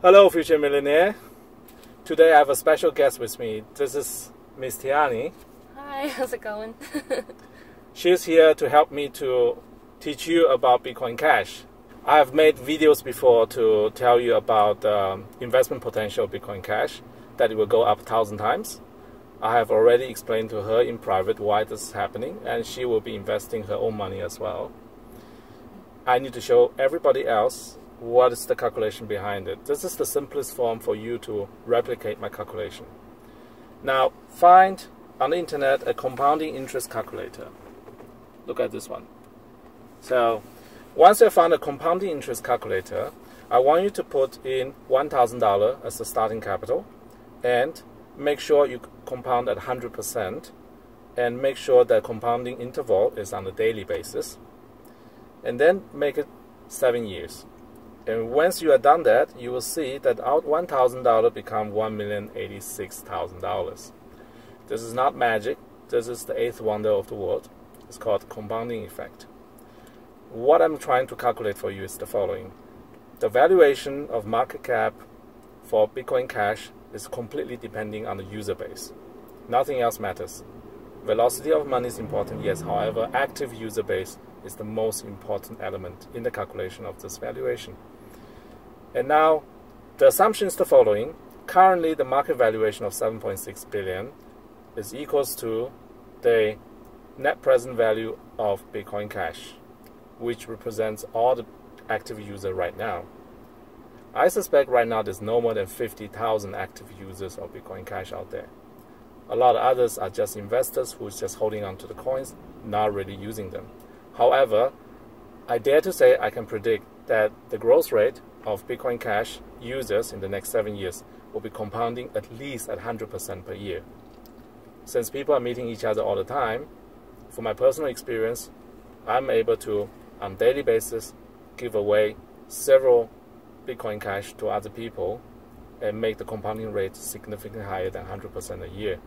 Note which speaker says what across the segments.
Speaker 1: Hello, future millionaire. Today I have a special guest with me. This is Miss Tiani.
Speaker 2: Hi, how's it going?
Speaker 1: She's here to help me to teach you about Bitcoin Cash. I have made videos before to tell you about the investment potential of Bitcoin Cash, that it will go up a thousand times. I have already explained to her in private why this is happening, and she will be investing her own money as well. I need to show everybody else what is the calculation behind it. This is the simplest form for you to replicate my calculation. Now, find on the internet a compounding interest calculator. Look at this one. So, once you found a compounding interest calculator, I want you to put in $1,000 as the starting capital and make sure you compound at 100% and make sure the compounding interval is on a daily basis and then make it seven years. And once you are done that, you will see that out $1,000 become $1,086,000. This is not magic. This is the eighth wonder of the world. It's called compounding effect. What I'm trying to calculate for you is the following. The valuation of market cap for Bitcoin Cash is completely depending on the user base. Nothing else matters. Velocity of money is important, yes. However, active user base is the most important element in the calculation of this valuation. And now, the assumption is the following. Currently, the market valuation of 7.6 billion is equals to the net present value of Bitcoin Cash, which represents all the active users right now. I suspect right now there's no more than 50,000 active users of Bitcoin Cash out there. A lot of others are just investors who's just holding on to the coins, not really using them. However, I dare to say I can predict that the growth rate of Bitcoin Cash users in the next seven years will be compounding at least at 100% per year. Since people are meeting each other all the time, from my personal experience, I'm able to, on daily basis, give away several Bitcoin Cash to other people and make the compounding rate significantly higher than 100% a year.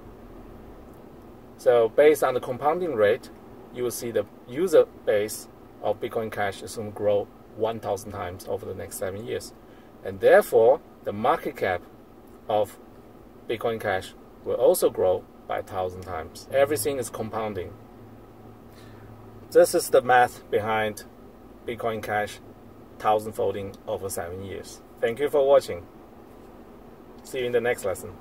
Speaker 1: So based on the compounding rate, you will see the user base of Bitcoin Cash is going to grow 1,000 times over the next seven years. And therefore, the market cap of Bitcoin Cash will also grow by 1,000 times. Everything is compounding. This is the math behind Bitcoin Cash 1,000 folding over seven years. Thank you for watching. See you in the next lesson.